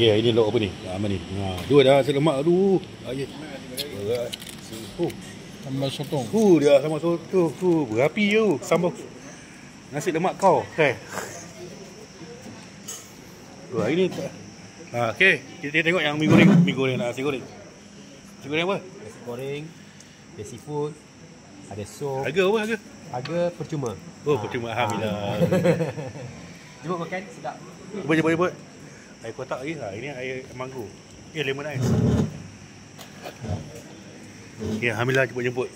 Okey, ini lok apa ni? Ha, apa ni? Ha, dua dah nasi lemak. Aduh. Ayo. Oh, Tambah sotong. tu dia sama soto tu. Berapi tu. Sambal nasi lemak kau. Okay. Wah, ini tak. Ha, okey. Kita tengok yang mi goreng. Mi goreng nasi goreng. Nasi goreng apa? Nasi goreng, ada seafood, ada sup. Harga apa harga? Harga percuma. Oh, percuma alhamdulillah. Jemput makan, sedap. Jemput, jemput, jemput. Air kotak lagi. Ha, ini air mango. Eh, lemon ice. Ya, alhamdulillah jemput-jemput.